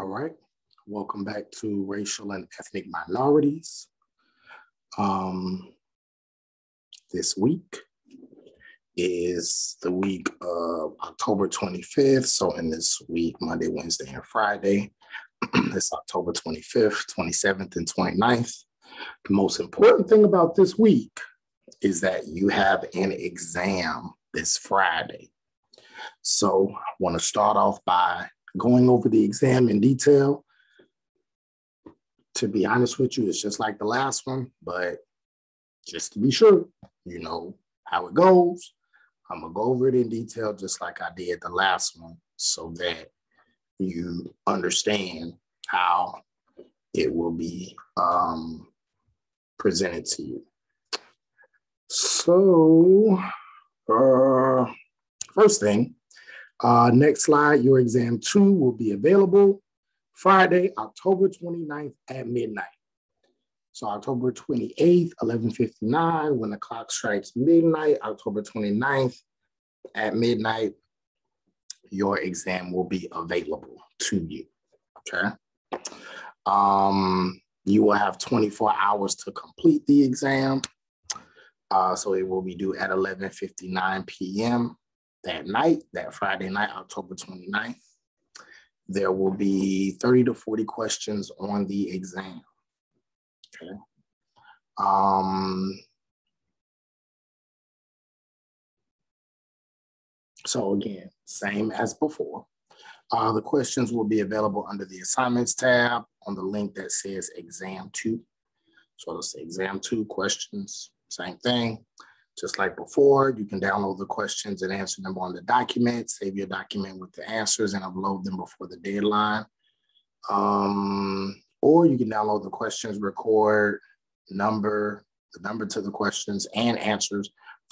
All right. Welcome back to Racial and Ethnic Minorities. Um, this week is the week of October 25th. So, in this week, Monday, Wednesday, and Friday, it's October 25th, 27th, and 29th. The most important thing about this week is that you have an exam this Friday. So, I want to start off by going over the exam in detail. To be honest with you, it's just like the last one, but just to be sure, you know how it goes. I'm gonna go over it in detail just like I did the last one so that you understand how it will be um, presented to you. So, uh, first thing, uh, next slide, your exam two will be available Friday, October 29th at midnight. So October 28th, 11.59, when the clock strikes midnight, October 29th at midnight, your exam will be available to you, okay? Um, you will have 24 hours to complete the exam. Uh, so it will be due at 11.59 p.m that night, that Friday night, October 29th. There will be 30 to 40 questions on the exam. Okay. Um, so again, same as before. Uh, the questions will be available under the assignments tab on the link that says exam two. So it'll say exam two questions, same thing. Just like before, you can download the questions and answer them on the document, save your document with the answers and upload them before the deadline. Um, or you can download the questions, record number, the number to the questions and answers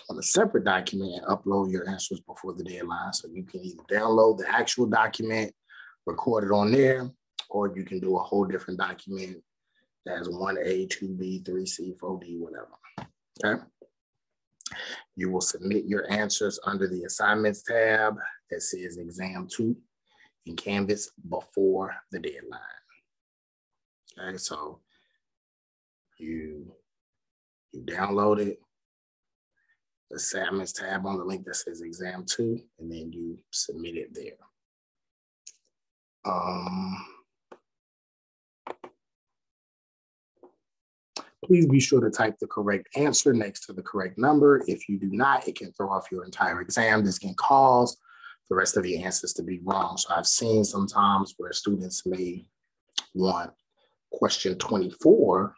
on a separate document and upload your answers before the deadline. So you can either download the actual document, record it on there, or you can do a whole different document that's 1A, 2B, 3C, 4D, whatever. Okay. You will submit your answers under the assignments tab that says exam two in Canvas before the deadline. Okay, so you you download it, the assignments tab on the link that says exam two, and then you submit it there. Um, Please be sure to type the correct answer next to the correct number. If you do not, it can throw off your entire exam. This can cause the rest of the answers to be wrong. So I've seen sometimes where students may want question 24,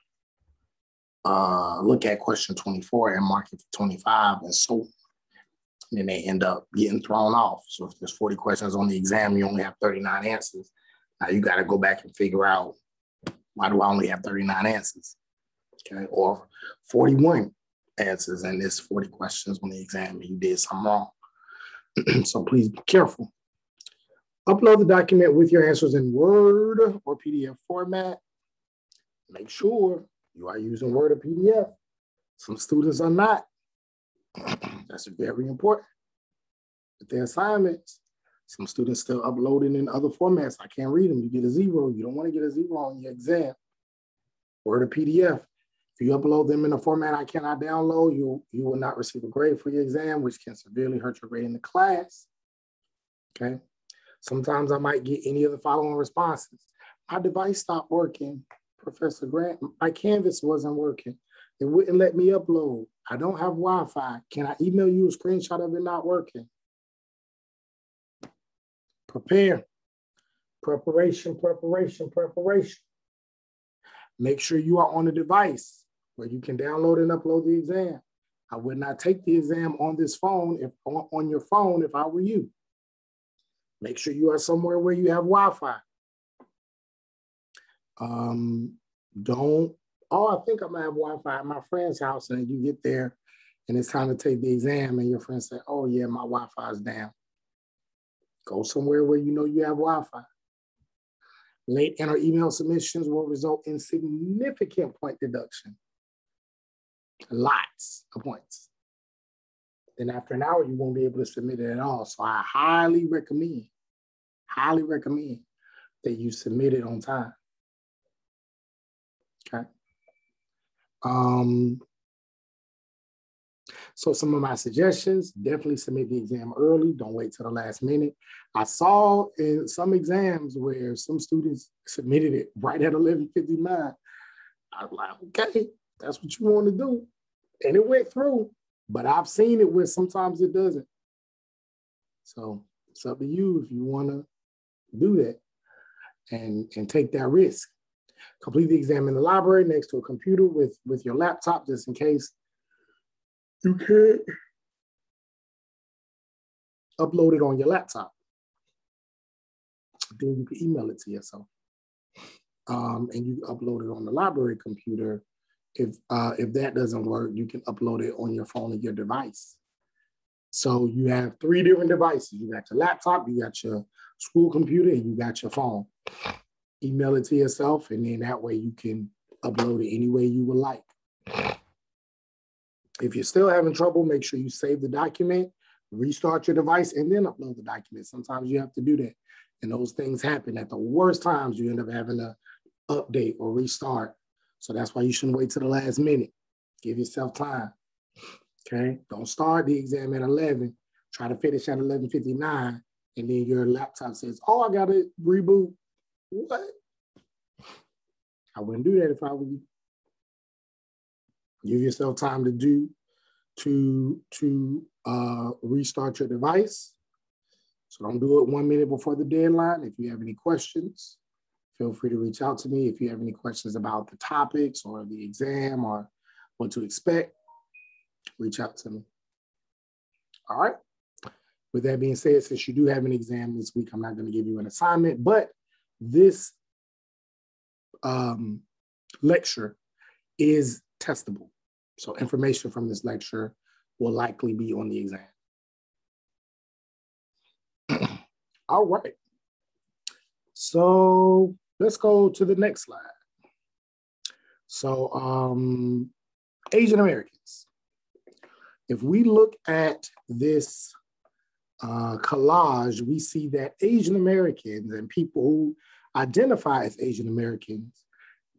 uh, look at question 24 and mark it for 25 and so. And then they end up getting thrown off. So if there's 40 questions on the exam, you only have 39 answers. Now you got to go back and figure out why do I only have 39 answers? Okay, or 41 answers and there's 40 questions on the exam and you did something wrong. so please be careful. Upload the document with your answers in Word or PDF format. Make sure you are using Word or PDF. Some students are not. That's very important. With assignments, some students still uploading in other formats. I can't read them. You get a zero. You don't want to get a zero on your exam. Word or PDF. If you upload them in a format I cannot download, you, you will not receive a grade for your exam, which can severely hurt your grade in the class. Okay. Sometimes I might get any of the following responses. My device stopped working, Professor Grant. My Canvas wasn't working. It wouldn't let me upload. I don't have Wi-Fi. Can I email you a screenshot of it not working? Prepare. Preparation, preparation, preparation. Make sure you are on the device where you can download and upload the exam. I would not take the exam on this phone if on, your phone if I were you. Make sure you are somewhere where you have Wi-Fi. Um, don't, oh, I think I might have Wi-Fi at my friend's house, and you get there and it's time to take the exam, and your friend say, Oh, yeah, my Wi-Fi is down. Go somewhere where you know you have Wi-Fi. Late enter email submissions will result in significant point deduction lots of points. Then after an hour, you won't be able to submit it at all. So I highly recommend, highly recommend that you submit it on time. Okay. Um, so some of my suggestions, definitely submit the exam early. Don't wait till the last minute. I saw in some exams where some students submitted it right at 11.59. I was like, okay, that's what you want to do. And it went through, but I've seen it where sometimes it doesn't. So it's up to you if you want to do that and, and take that risk. Complete the exam in the library next to a computer with, with your laptop, just in case you can't upload it on your laptop. Then you can email it to yourself. Um, and you upload it on the library computer. If uh, if that doesn't work, you can upload it on your phone or your device. So you have three different devices. You got your laptop, you got your school computer, and you got your phone. Email it to yourself, and then that way you can upload it any way you would like. If you're still having trouble, make sure you save the document, restart your device, and then upload the document. Sometimes you have to do that. And those things happen at the worst times. You end up having to update or restart. So that's why you shouldn't wait to the last minute. Give yourself time. Okay. Don't start the exam at 11. Try to finish at 11:59, and then your laptop says, "Oh, I got to reboot." What? I wouldn't do that if I were you. Give yourself time to do to to uh, restart your device. So don't do it one minute before the deadline. If you have any questions, feel free to reach out to me. If you have any questions about the topics or the exam or what to expect, reach out to me. All right. With that being said, since you do have an exam this week, I'm not going to give you an assignment, but this um, lecture is testable. So information from this lecture will likely be on the exam. All right. So let's go to the next slide. So um, Asian Americans. If we look at this uh, collage, we see that Asian Americans and people who identify as Asian Americans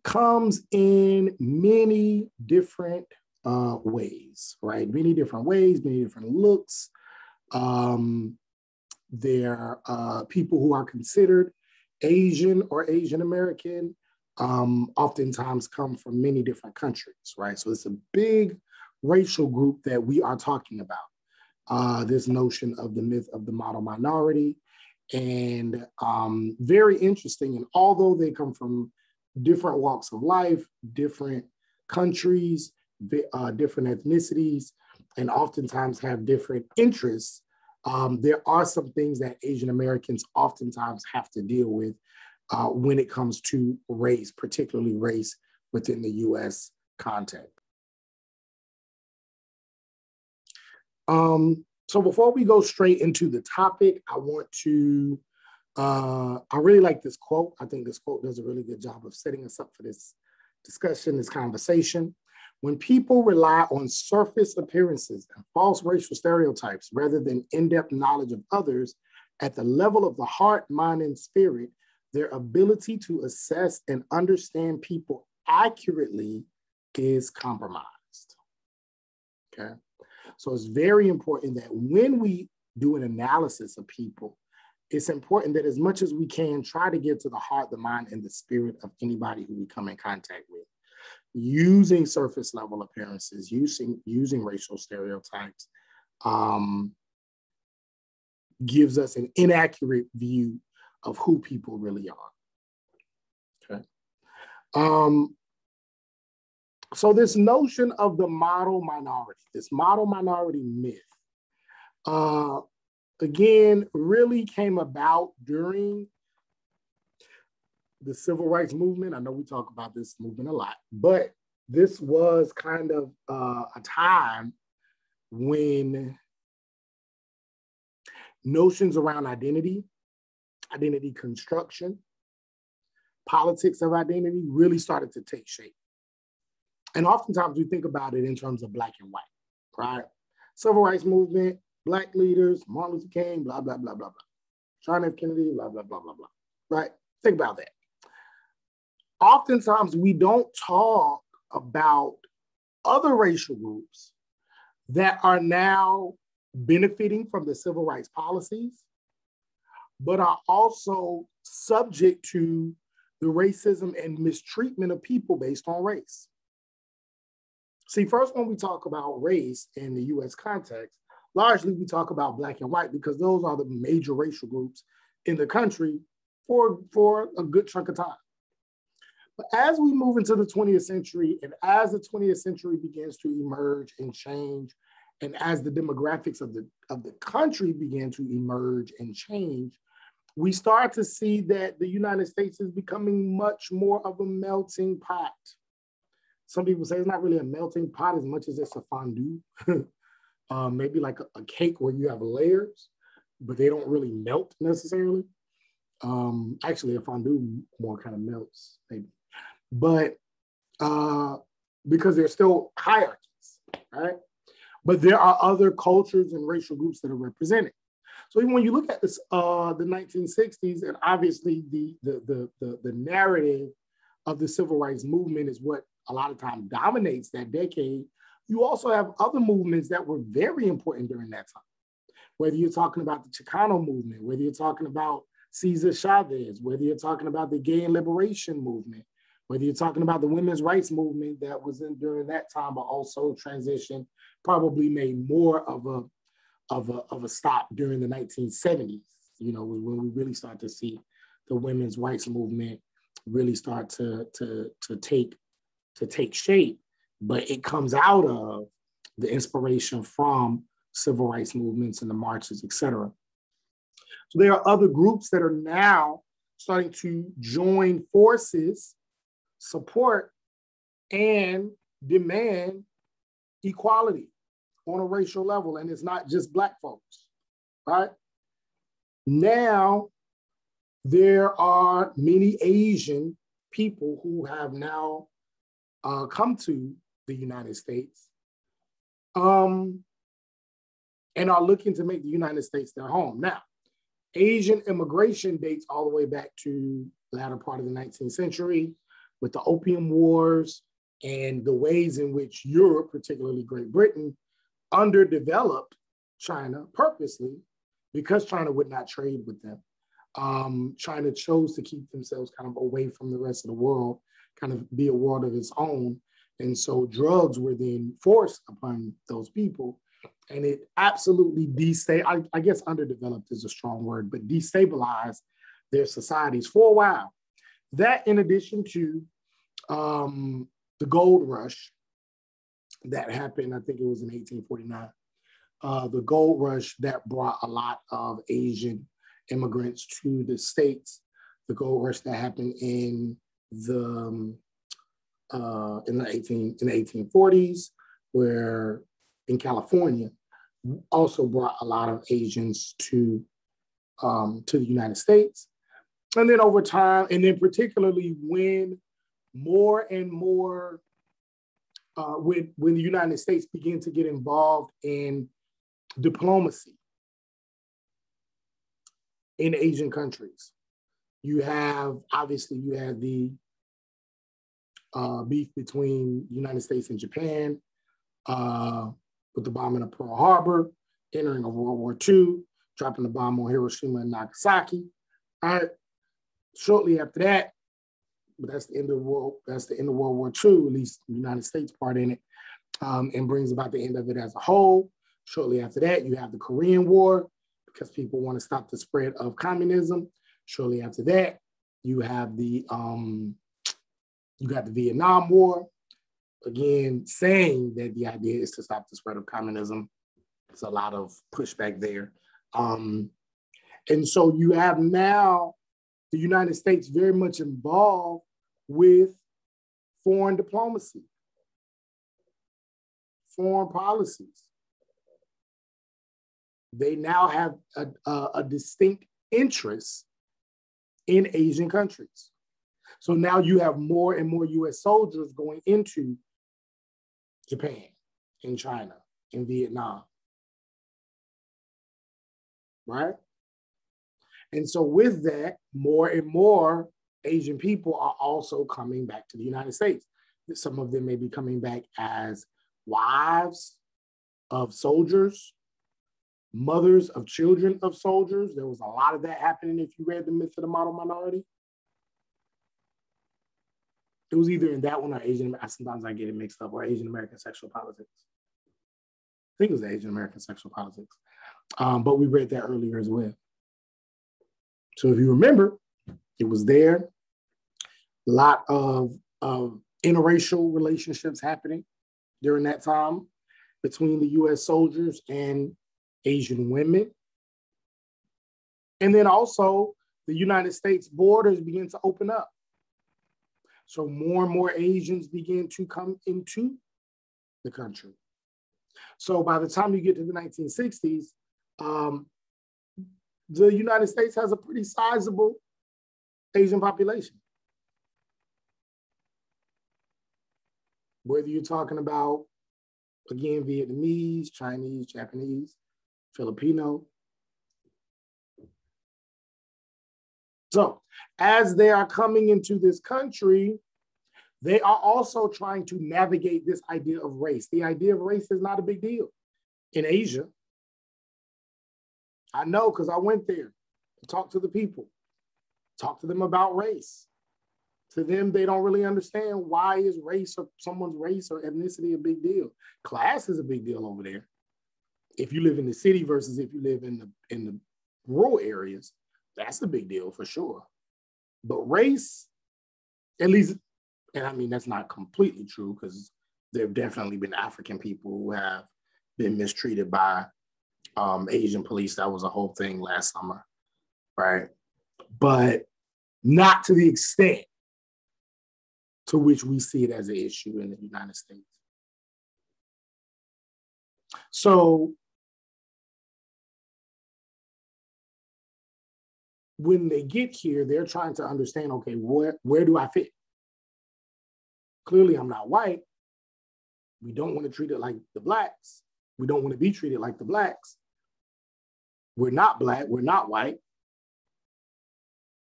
comes in many different uh, ways, right? Many different ways, many different looks. Um, they're uh, people who are considered Asian or Asian American, um, oftentimes come from many different countries, right? So it's a big racial group that we are talking about. Uh, this notion of the myth of the model minority, and um, very interesting. And although they come from different walks of life, different countries, uh, different ethnicities, and oftentimes have different interests, um, there are some things that Asian Americans oftentimes have to deal with uh, when it comes to race, particularly race within the US context. Um, so before we go straight into the topic, I want to, uh, I really like this quote. I think this quote does a really good job of setting us up for this discussion, this conversation. When people rely on surface appearances and false racial stereotypes rather than in depth knowledge of others at the level of the heart, mind, and spirit, their ability to assess and understand people accurately is compromised. Okay. So it's very important that when we do an analysis of people, it's important that as much as we can try to get to the heart, the mind, and the spirit of anybody who we come in contact with using surface level appearances, using using racial stereotypes, um, gives us an inaccurate view of who people really are. Okay. Um, so this notion of the model minority, this model minority myth, uh, again, really came about during the civil rights movement. I know we talk about this movement a lot, but this was kind of uh, a time when notions around identity, identity construction, politics of identity really started to take shape. And oftentimes we think about it in terms of black and white, right? Civil rights movement, black leaders, Martin Luther King, blah, blah, blah, blah, blah. John F. Kennedy, blah, blah, blah, blah, blah, right? Think about that. Oftentimes, we don't talk about other racial groups that are now benefiting from the civil rights policies, but are also subject to the racism and mistreatment of people based on race. See, first, when we talk about race in the US context, largely we talk about Black and white because those are the major racial groups in the country for, for a good chunk of time. But as we move into the 20th century and as the 20th century begins to emerge and change, and as the demographics of the, of the country begin to emerge and change, we start to see that the United States is becoming much more of a melting pot. Some people say it's not really a melting pot as much as it's a fondue. uh, maybe like a, a, cake where you have layers, but they don't really melt necessarily. Um, actually, a fondue more kind of melts, maybe. But uh, because there's still hierarchies, right? But there are other cultures and racial groups that are represented. So even when you look at this, uh, the 1960s, and obviously the, the, the, the, the narrative of the civil rights movement is what a lot of time dominates that decade. You also have other movements that were very important during that time. Whether you're talking about the Chicano movement, whether you're talking about Cesar Chavez, whether you're talking about the gay and liberation movement, whether you're talking about the women's rights movement that was in during that time, but also transition probably made more of a of a, of a stop during the 1970s, you know, when we really start to see the women's rights movement really start to, to, to take to take shape. But it comes out of the inspiration from civil rights movements and the marches, et cetera. So there are other groups that are now starting to join forces, support, and demand equality on a racial level, and it's not just Black folks, right? Now, there are many Asian people who have now uh, come to the United States um, and are looking to make the United States their home. Now, Asian immigration dates all the way back to the latter part of the 19th century with the Opium Wars and the ways in which Europe, particularly Great Britain, underdeveloped China purposely because China would not trade with them. Um, China chose to keep themselves kind of away from the rest of the world, kind of be a world of its own. And so drugs were then forced upon those people. And it absolutely destabilized, I, I guess underdeveloped is a strong word, but destabilized their societies for a while. That, in addition to um, the gold rush that happened, I think it was in 1849. Uh, the gold rush that brought a lot of Asian immigrants to the States, the gold rush that happened in the um, uh, in the 18 in the 1840s, where in California, also brought a lot of Asians to um, to the United States, and then over time, and then particularly when more and more uh, when, when the United States began to get involved in diplomacy in Asian countries. You have, obviously, you have the uh, beef between the United States and Japan uh, with the bombing of Pearl Harbor, entering of World War II, dropping the bomb on Hiroshima and Nagasaki. All right. Shortly after that, but that's the end of world. That's the end of World War II, at least the United States part in it, um, and brings about the end of it as a whole. Shortly after that, you have the Korean War because people want to stop the spread of communism. Shortly after that, you have the um, you got the Vietnam War. Again, saying that the idea is to stop the spread of communism. There's a lot of pushback there. Um, and so you have now the United States very much involved with foreign diplomacy, foreign policies. They now have a, a, a distinct interest in Asian countries. So now you have more and more US soldiers going into Japan, in China, in Vietnam. Right? And so, with that, more and more Asian people are also coming back to the United States. Some of them may be coming back as wives of soldiers, mothers of children of soldiers. There was a lot of that happening if you read The Myth of the Model Minority. It was either in that one or Asian, sometimes I get it mixed up, or Asian American sexual politics. I think it was Asian American sexual politics. Um, but we read that earlier as well. So if you remember, it was there. A lot of, of interracial relationships happening during that time between the US soldiers and Asian women. And then also the United States borders begin to open up. So more and more Asians begin to come into the country. So by the time you get to the 1960s, um, the United States has a pretty sizable Asian population. Whether you're talking about, again, Vietnamese, Chinese, Japanese, Filipino. So, as they are coming into this country, they are also trying to navigate this idea of race. The idea of race is not a big deal in Asia. I know because I went there to talk to the people, talk to them about race. To them, they don't really understand why is race or someone's race or ethnicity a big deal. Class is a big deal over there. If you live in the city versus if you live in the in the rural areas, that's a big deal for sure. But race, at least, and I mean that's not completely true because there have definitely been African people who have been mistreated by um, Asian police. That was a whole thing last summer, right? But not to the extent to which we see it as an issue in the United States. So when they get here, they're trying to understand, okay, where, where do I fit? Clearly, I'm not white. We don't want to treat it like the blacks. We don't want to be treated like the blacks. We're not black, we're not white,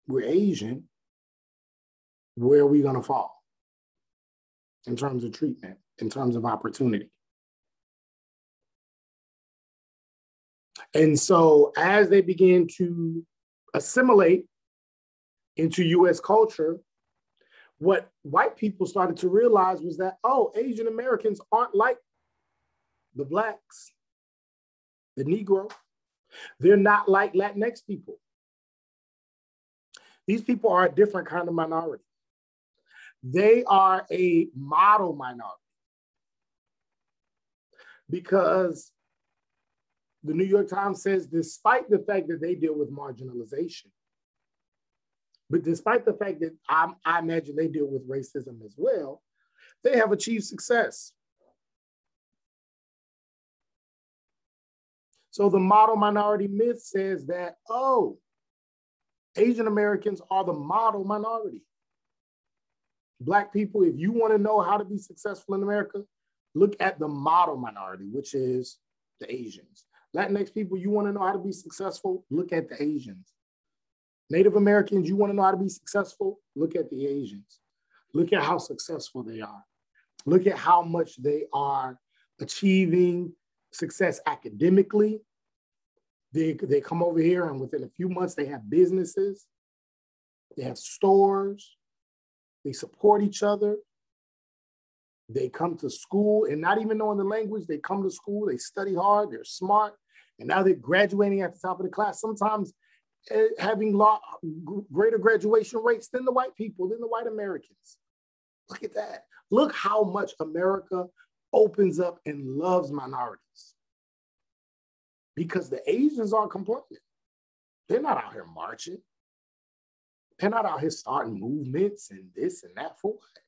we're Asian. Where are we going to fall in terms of treatment, in terms of opportunity? And so, as they begin to assimilate into US culture, what white people started to realize was that, oh, Asian Americans aren't like the Blacks, the Negro, they're not like Latinx people. These people are a different kind of minority. They are a model minority because the New York Times says, despite the fact that they deal with marginalization, but despite the fact that I, I imagine they deal with racism as well, they have achieved success. So the model minority myth says that, oh, Asian Americans are the model minority. Black people, if you want to know how to be successful in America, look at the model minority, which is the Asians. Latinx people, you want to know how to be successful, look at the Asians. Native Americans, you want to know how to be successful, look at the Asians. Look at how successful they are. Look at how much they are achieving success academically. They, they come over here and within a few months, they have businesses, they have stores, they support each other. They come to school and not even knowing the language, they come to school, they study hard, they're smart, and now they're graduating at the top of the class. Sometimes uh, having law, greater graduation rates than the white people, than the white Americans. Look at that. Look how much America opens up and loves minorities. Because the Asians aren't complaining. They're not out here marching. They're not out here starting movements and this and that for what?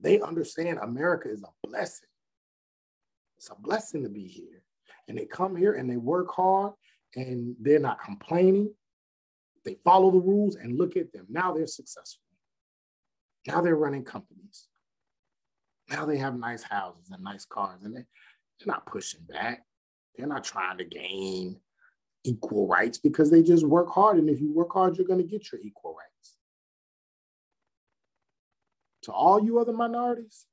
They understand America is a blessing. It's a blessing to be here. And they come here and they work hard and they're not complaining. They follow the rules and look at them. Now they're successful. Now they're running companies. Now they have nice houses and nice cars, and they, they're not pushing back. They're not trying to gain equal rights because they just work hard. And if you work hard, you're going to get your equal rights. To all you other minorities,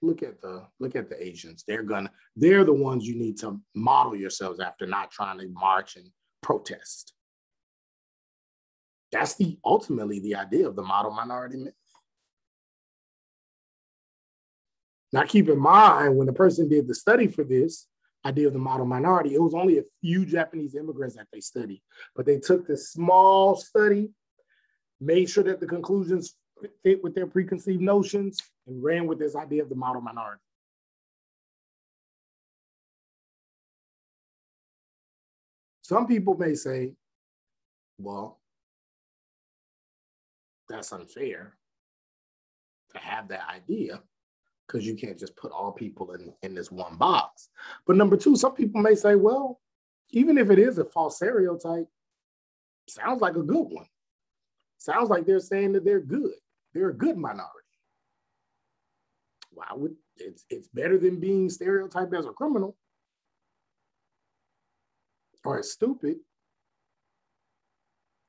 look at the look at the Asians. They're gonna they're the ones you need to model yourselves after, not trying to march and protest. That's the ultimately the idea of the model minority myth. Now, keep in mind when the person did the study for this idea of the model minority, it was only a few Japanese immigrants that they studied, but they took this small study, made sure that the conclusions fit with their preconceived notions, and ran with this idea of the model minority. Some people may say, well, that's unfair to have that idea because you can't just put all people in, in this one box. But number two, some people may say, well, even if it is a false stereotype, sounds like a good one. Sounds like they're saying that they're good. They're a good minority. Why would it's it's better than being stereotyped as a criminal or as stupid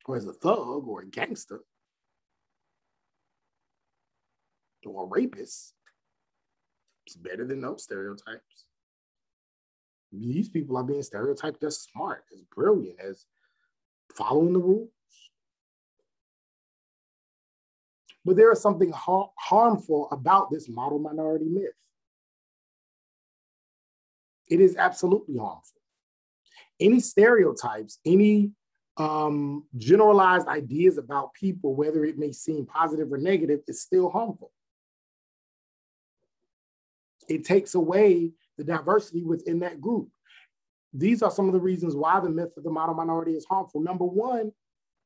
or as a thug or a gangster or a rapist. It's better than those stereotypes. These people are being stereotyped as smart, as brilliant, as following the rules. But there is something ha- harmful about this model minority myth. It is absolutely harmful. Any stereotypes, any um, generalized ideas about people, whether it may seem positive or negative, is still harmful it takes away the diversity within that group. These are some of the reasons why the myth of the model minority is harmful. Number one,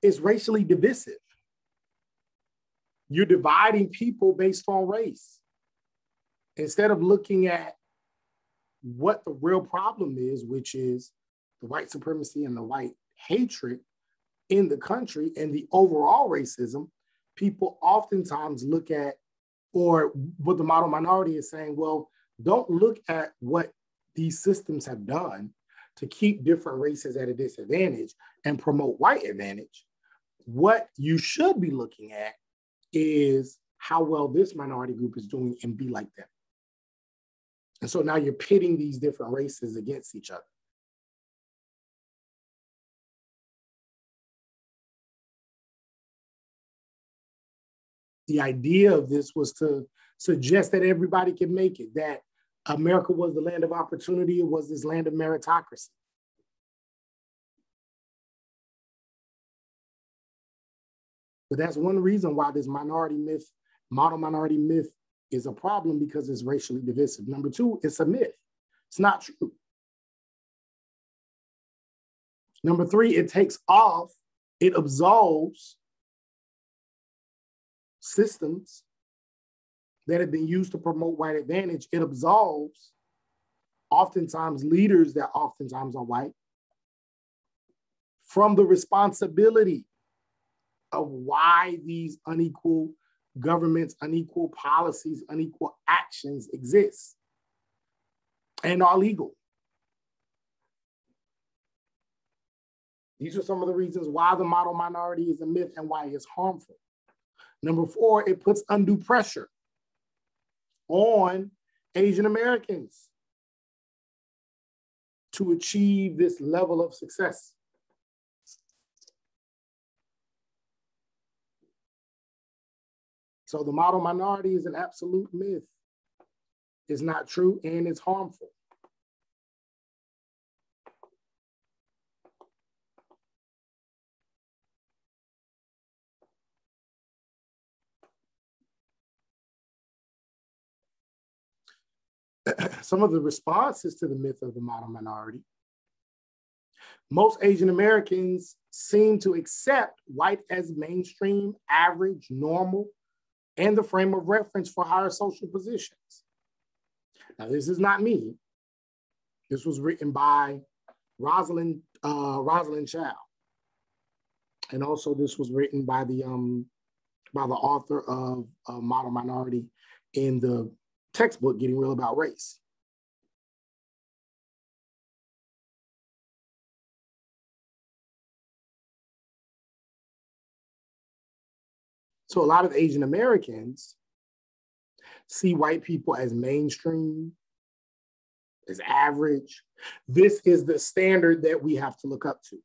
it's racially divisive. You're dividing people based on race. Instead of looking at what the real problem is, which is the white supremacy and the white hatred in the country and the overall racism, people oftentimes look at, or what the model minority is saying, well, don't look at what these systems have done to keep different races at a disadvantage and promote white advantage. What you should be looking at is how well this minority group is doing and be like them. And so now you're pitting these different races against each other. The idea of this was to suggest that everybody can make it, that America was the land of opportunity, it was this land of meritocracy. But that's one reason why this minority myth, model minority myth, is a problem because it's racially divisive. Number two, it's a myth. It's not true. Number three, it takes off, it absolves systems that have been used to promote white advantage, it absolves oftentimes leaders that oftentimes are white from the responsibility of why these unequal governments, unequal policies, unequal actions exist and are legal. These are some of the reasons why the model minority is a myth and why it's harmful. Number four, it puts undue pressure on Asian Americans to achieve this level of success. So the model minority is an absolute myth. It's not true and it's harmful. Some of the responses to the myth of the model minority. Most Asian Americans seem to accept white as mainstream, average, normal, and the frame of reference for higher social positions. Now, this is not me. This was written by Rosalind, uh, Rosalind Chou. And also this was written by the, um, by the author of uh, Model Minority in the textbook getting real about race. So a lot of Asian Americans see white people as mainstream, as average. This is the standard that we have to look up to.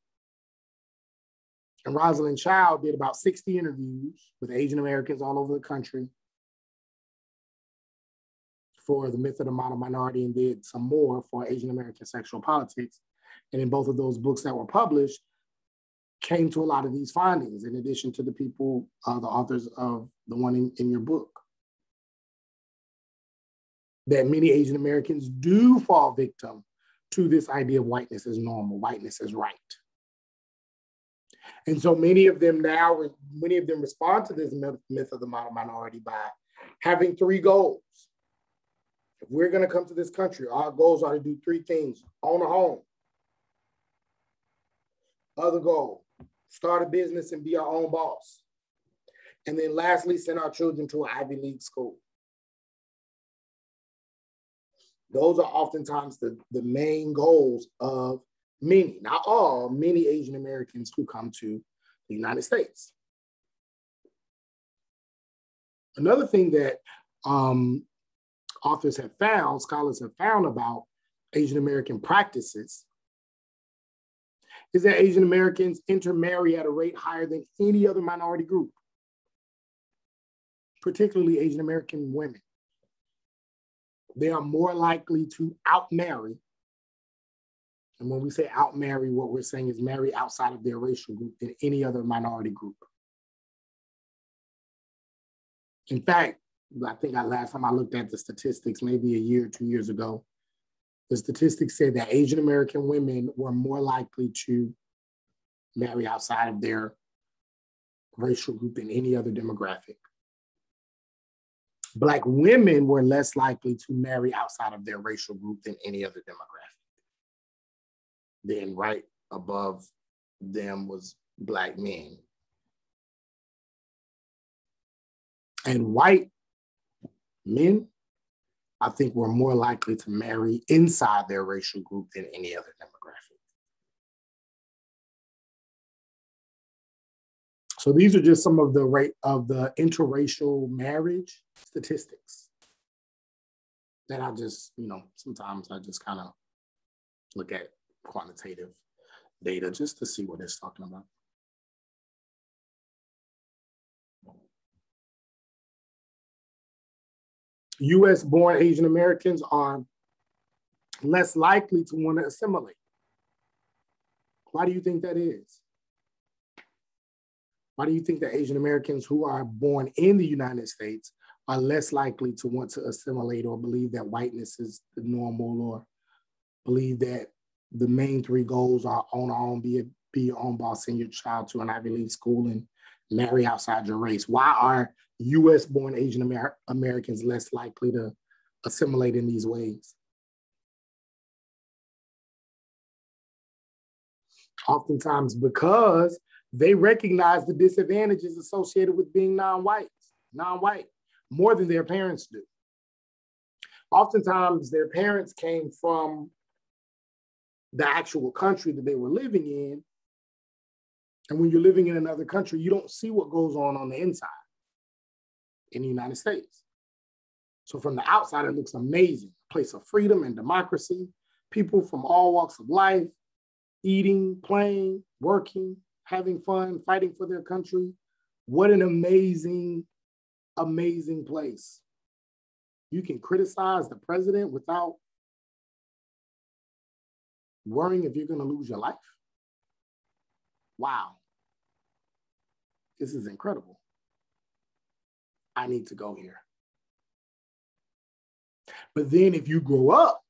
And Rosalind Chou did about 60 interviews with Asian Americans all over the country for the myth of the model minority and did some more for Asian American sexual politics. And in both of those books that were published, came to a lot of these findings, in addition to the people, uh, the authors of the one in, in your book. That many Asian Americans do fall victim to this idea of whiteness as normal, whiteness as right. And so many of them now, many of them respond to this myth of the model minority by having three goals. If we're going to come to this country, our goals are to do three things own a home. Other goal, start a business and be our own boss. And then lastly, send our children to an Ivy League school. Those are oftentimes the, the main goals of many, not all, many Asian Americans who come to the United States. Another thing that um, authors have found, scholars have found about Asian American practices is that Asian Americans intermarry at a rate higher than any other minority group, particularly Asian American women. They are more likely to outmarry. And when we say outmarry, what we're saying is marry outside of their racial group than any other minority group. In fact, I think I, last time I looked at the statistics, maybe a year two years ago, the statistics said that Asian American women were more likely to marry outside of their racial group than any other demographic. Black women were less likely to marry outside of their racial group than any other demographic. Then, right above them was Black men. And white men I think were more likely to marry inside their racial group than any other demographic. So these are just some of the rate of the interracial marriage statistics that I just, you know, sometimes I just kind of look at quantitative data just to see what it's talking about. US born Asian Americans are less likely to want to assimilate. Why do you think that is? Why do you think that Asian Americans who are born in the United States are less likely to want to assimilate or believe that whiteness is the normal or believe that the main three goals are own our own, be, be your own boss, send your child to an Ivy League school and marry outside your race? Why are US born Asian Amer- Americans less likely to assimilate in these ways. Oftentimes, because they recognize the disadvantages associated with being non white, non white, more than their parents do. Oftentimes, their parents came from the actual country that they were living in. And when you're living in another country, you don't see what goes on on the inside in the United States. So from the outside, it looks amazing. A place of freedom and democracy, people from all walks of life, eating, playing, working, having fun, fighting for their country. What an amazing, amazing place. You can criticize the president without worrying if you're going to lose your life. Wow. This is incredible. I need to go here. But then if you grow up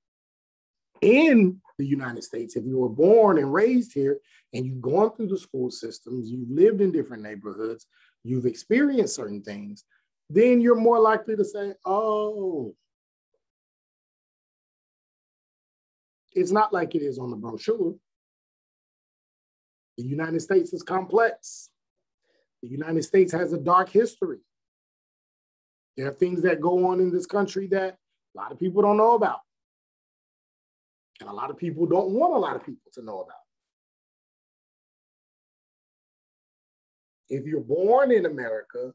in the United States, if you were born and raised here and you've gone through the school systems, you've lived in different neighborhoods, you've experienced certain things, then you're more likely to say, oh, it's not like it is on the brochure. The United States is complex. The United States has a dark history. There are things that go on in this country that a lot of people don't know about. And a lot of people don't want a lot of people to know about. If you're born in America,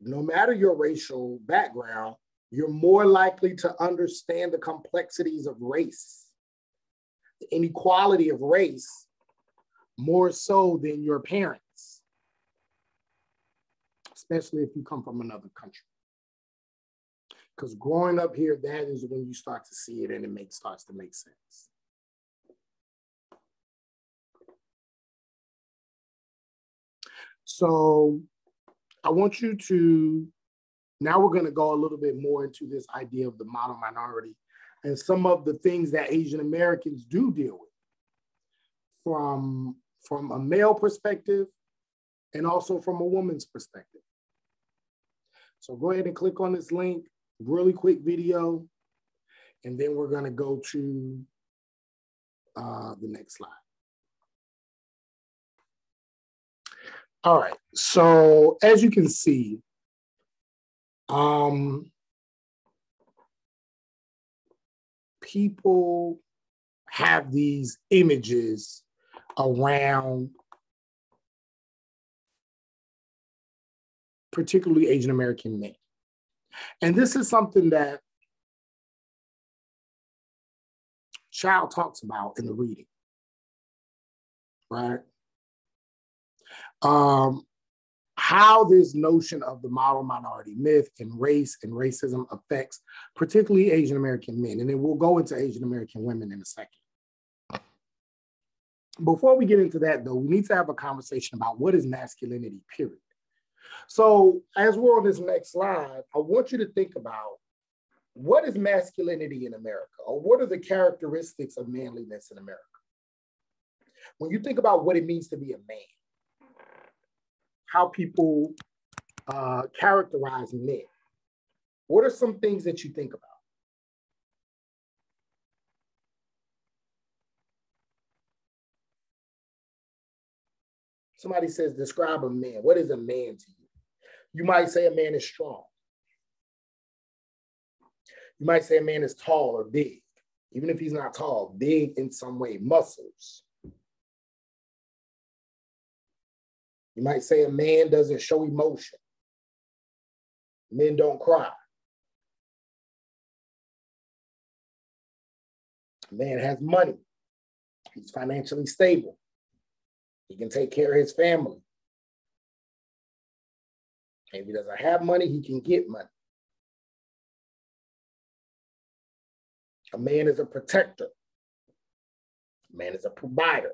no matter your racial background, you're more likely to understand the complexities of race, the inequality of race, more so than your parents, especially if you come from another country. Because growing up here, that is when you start to see it and it makes starts to make sense. So I want you to, now we're going to go a little bit more into this idea of the model minority and some of the things that Asian Americans do deal with from, from a male perspective and also from a woman's perspective. So go ahead and click on this link, really quick video, and then we're going to go to uh, the next slide. All right. So as you can see, um, people have these images around particularly Asian American men. And this is something that Chou talks about in the reading, right? um, how this notion of the model minority myth and race and racism affects particularly Asian American men. And then we'll go into Asian American women in a second. Before we get into that, though, we need to have a conversation about what is masculinity, period. So, as we're on this next slide, I want you to think about what is masculinity in America, or what are the characteristics of manliness in America? When you think about what it means to be a man, how people uh, characterize men. What are some things that you think about? Somebody says, describe a man. What is a man to you? You might say a man is strong. You might say a man is tall or big, even if he's not tall, big in some way, muscles. You might say a man doesn't show emotion. Men don't cry. A man has money. He's financially stable. He can take care of his family. If he doesn't have money, he can get money. A man is a protector. A man is a provider.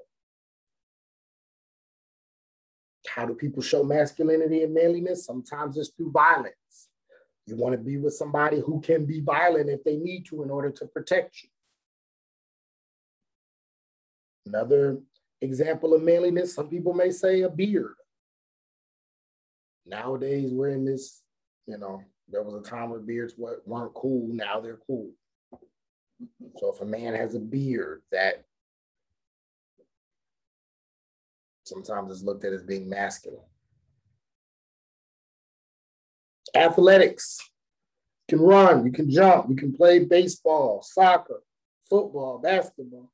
How do people show masculinity and manliness? Sometimes it's through violence. You want to be with somebody who can be violent if they need to in order to protect you. Another example of manliness, some people may say a beard. Nowadays, we're in this, you know, there was a time where beards weren't cool. Now they're cool. So if a man has a beard, that sometimes it's looked at as being masculine. Athletics. You can run, you can jump, you can play baseball, soccer, football, basketball.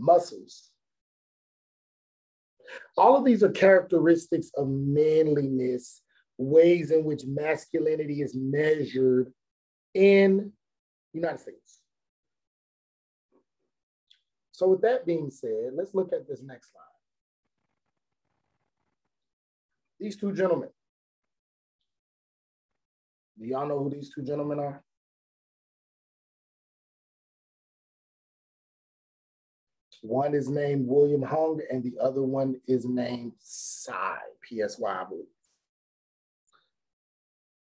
Muscles. All of these are characteristics of manliness, ways in which masculinity is measured in the United States. So with that being said, let's look at this next slide. These two gentlemen. Do y'all know who these two gentlemen are? One is named William Hung and the other one is named Psy, P-S-Y, I believe.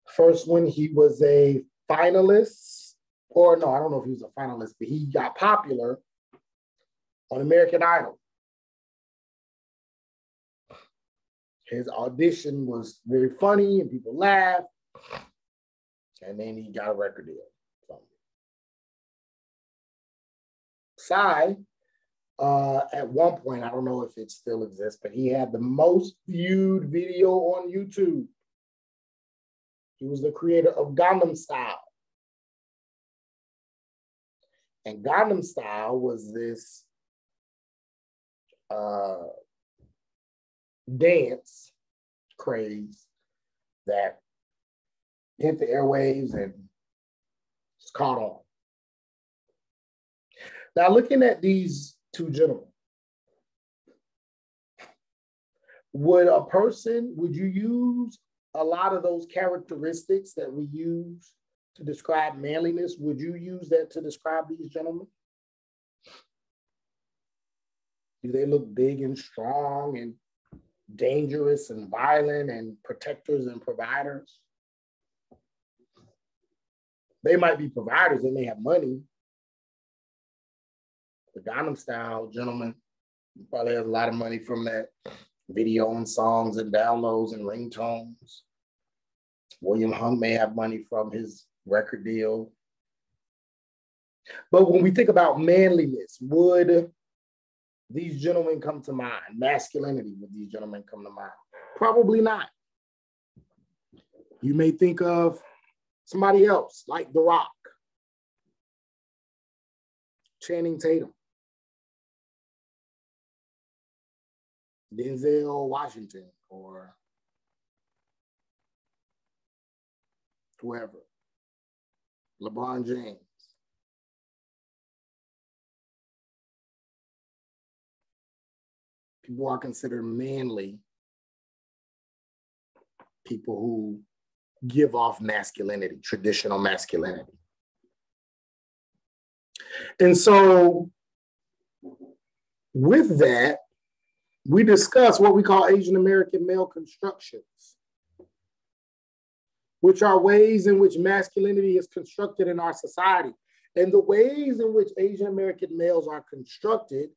First one, he was a finalist, or no, I don't know if he was a finalist, but he got popular on American Idol. His audition was very funny and people laughed. And then he got a record deal. Psy, uh, at one point, I don't know if it still exists, but he had the most viewed video on YouTube. He was the creator of Gangnam Style. And Gangnam Style was this uh, dance craze that hit the airwaves and it's caught on. Now, looking at these two gentlemen, would a person, would you use a lot of those characteristics that we use to describe manliness? Would you use that to describe these gentlemen? Do they look big and strong and dangerous and violent and protectors and providers? They might be providers, and they may have money. The Gangnam Style gentleman probably has a lot of money from that video and songs and downloads and ringtones. William Hung may have money from his record deal. But when we think about manliness, would these gentlemen come to mind? Masculinity, would these gentlemen come to mind? Probably not. You may think of somebody else like The Rock, Channing Tatum, Denzel Washington, or whoever, LeBron James. People are considered manly people who give off masculinity, traditional masculinity. And so, with that, we discuss what we call Asian American male constructions, which are ways in which masculinity is constructed in our society. And the ways in which Asian American males are constructed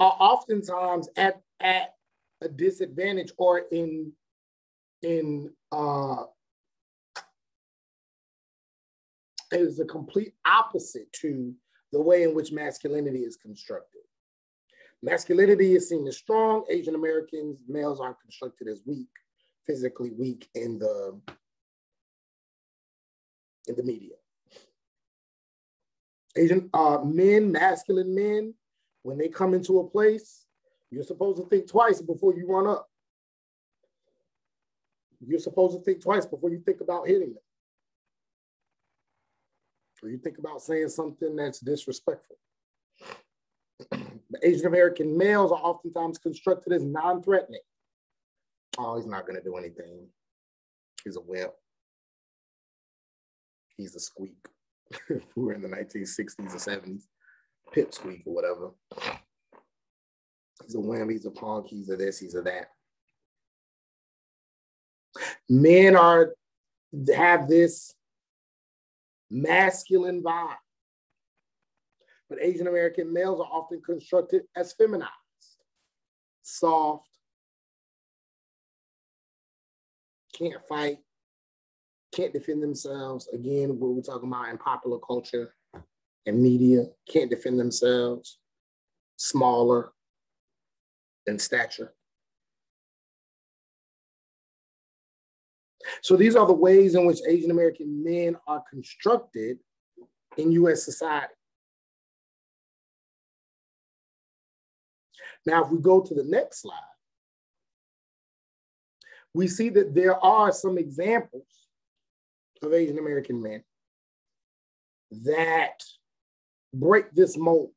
are oftentimes at, at a disadvantage or in, in uh, is a complete opposite to the way in which masculinity is constructed. Masculinity is seen as strong. Asian Americans, males aren't constructed as weak, physically weak in the in the media. Asian uh, men, masculine men, when they come into a place, you're supposed to think twice before you run up. You're supposed to think twice before you think about hitting them. Or you think about saying something that's disrespectful. Asian American males are oftentimes constructed as non threatening. Oh, he's not going to do anything. He's a wimp. He's a squeak. We're in the 1960s or 70s, pip squeak or whatever. He's a wimp, he's a punk, he's a this, he's a that. Men are have this masculine vibe but Asian American males are often constructed as feminized, soft, can't fight, can't defend themselves. Again, what we're talking about in popular culture and media, can't defend themselves, smaller in stature. So these are the ways in which Asian American men are constructed in US society. Now, if we go to the next slide, we see that there are some examples of Asian American men that break this mold,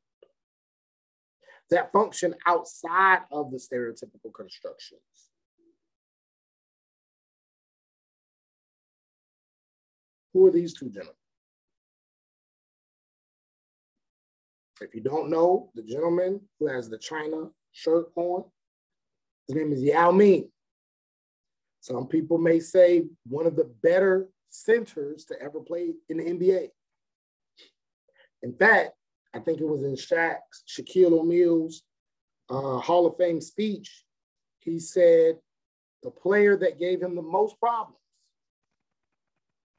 that function outside of the stereotypical constructions. Who are these two gentlemen? If you don't know, the gentleman who has the China shirt on. His name is Yao Ming. Some people may say one of the better centers to ever play in the NBA. In fact, I think it was in Shaq's, Shaquille O'Neal's uh, Hall of Fame speech. He said the player that gave him the most problems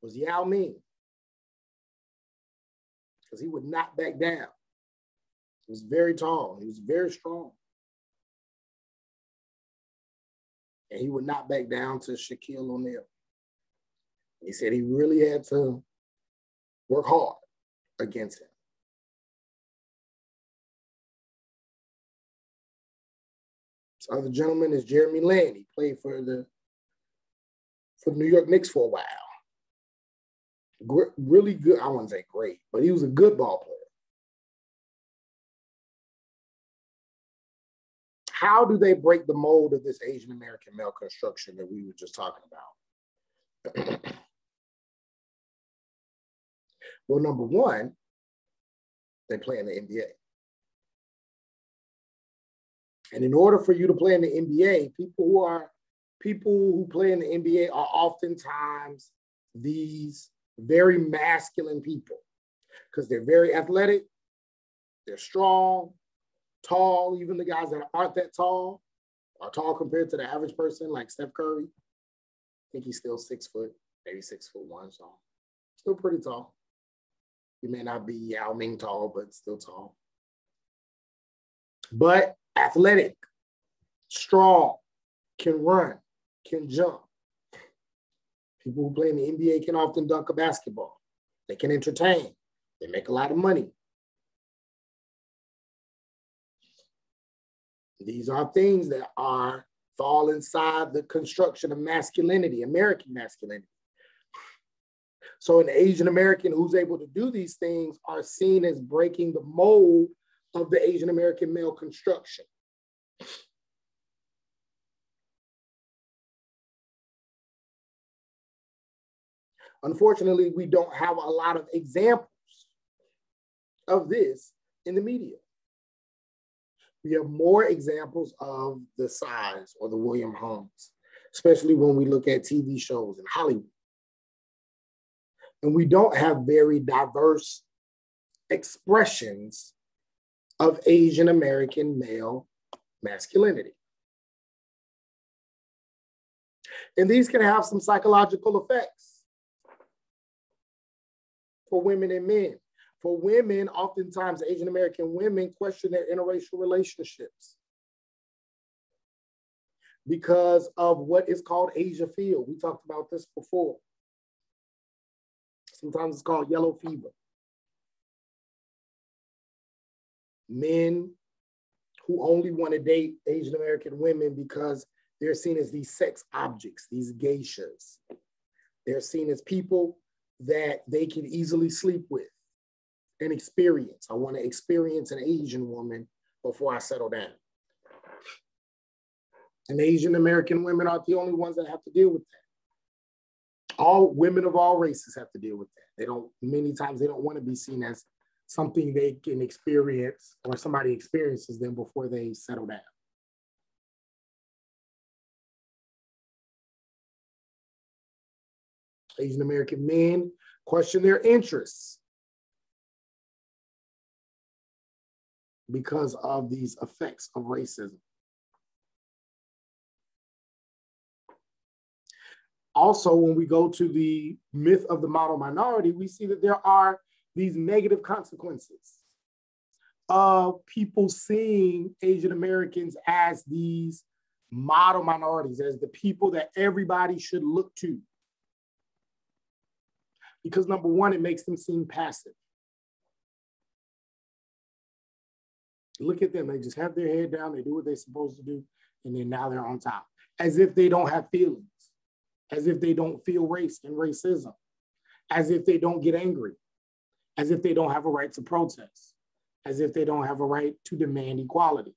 was Yao Ming because he would not back down. He was very tall. He was very strong. And he would not back down to Shaquille O'Neal. He said he really had to work hard against him. This other gentleman is Jeremy Lin. He played for the for the New York Knicks for a while. Gr- really good. I wouldn't say great, but he was a good ball player. How do they break the mold of this Asian American male construction that we were just talking about? well, number one, they play in the NBA. And in order for you to play in the NBA, people who are people who play in the NBA are oftentimes these very masculine people because they're very athletic, they're strong, tall. Even the guys that aren't that tall are tall compared to the average person, like Steph Curry. I think he's still six foot, maybe six foot one, so still pretty tall. He may not be Yao Ming tall, but still tall. But athletic, strong, can run, can jump. People who play in the NBA can often dunk a basketball. They can entertain. They make a lot of money. These are things that are fall inside the construction of masculinity, American masculinity. So an Asian American who's able to do these things are seen as breaking the mold of the Asian American male construction. Unfortunately, we don't have a lot of examples of this in the media. We have more examples of the Psys or the William Hungs, especially when we look at TV shows in Hollywood. And we don't have very diverse expressions of Asian American male masculinity. And these can have some psychological effects for women and men. For women, oftentimes Asian American women question their interracial relationships because of what is called Asia feel. We talked about this before. Sometimes it's called yellow fever. Men who only want to date Asian American women because they're seen as these sex objects, these geishas. They're seen as people that they can easily sleep with and experience. I want to experience an Asian woman before I settle down. And Asian American women aren't the only ones that have to deal with that. All women of all races have to deal with that. They don't, many times, they don't want to be seen as something they can experience or somebody experiences them before they settle down. Asian American men question their interests because of these effects of racism. Also, when we go to the myth of the model minority, we see that there are these negative consequences of people seeing Asian Americans as these model minorities, as the people that everybody should look to. Because number one, it makes them seem passive. Look at them. They just have their head down. They do what they're supposed to do. And then now they're on top, as if they don't have feelings, as if they don't feel race and racism, as if they don't get angry, as if they don't have a right to protest, as if they don't have a right to demand equality.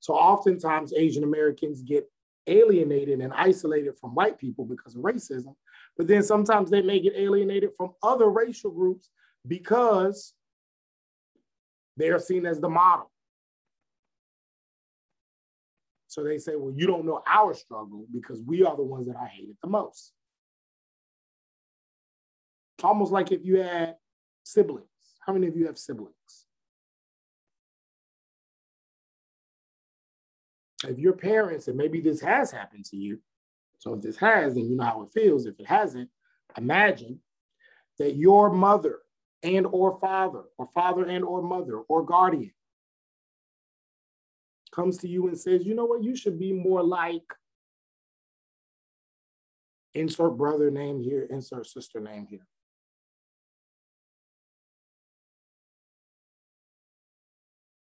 So oftentimes Asian Americans get alienated and isolated from white people because of racism, but then sometimes they may get alienated from other racial groups because they are seen as the model. So they say, well, you don't know our struggle because we are the ones that I hated the most. Almost like if you had siblings. How many of you have siblings? If your parents, and maybe this has happened to you, so if this has, then you know how it feels. If it hasn't, imagine that your mother and or father or father and or mother or guardian comes to you and says, you know what, you should be more like insert brother name here, insert sister name here.